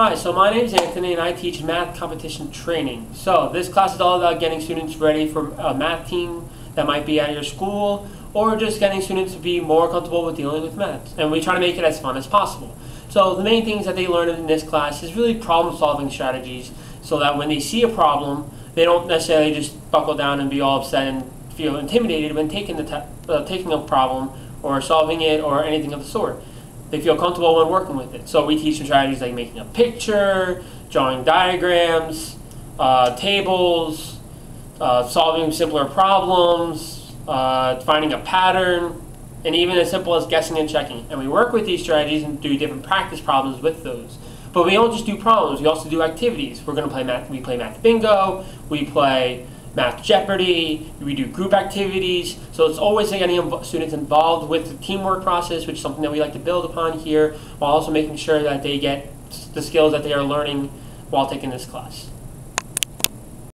Hi, so my name is Anthony and I teach math competition training. So this class is all about getting students ready for a math team that might be at your school or just getting students to be more comfortable with dealing with math. And we try to make it as fun as possible. So the main things that they learn in this class is really problem solving strategies so that when they see a problem, they don't necessarily just buckle down and be all upset and feel intimidated when taking, the uh, taking a problem or solving it or anything of the sort they feel comfortable when working with it. So we teach them strategies like making a picture, drawing diagrams, uh, tables, uh, solving simpler problems, uh, finding a pattern, and even as simple as guessing and checking. And we work with these strategies and do different practice problems with those. But we don't just do problems, we also do activities. We're going to play math, we play math bingo, we play Math Jeopardy, we do group activities. So it's always getting students involved with the teamwork process, which is something that we like to build upon here, while also making sure that they get the skills that they are learning while taking this class.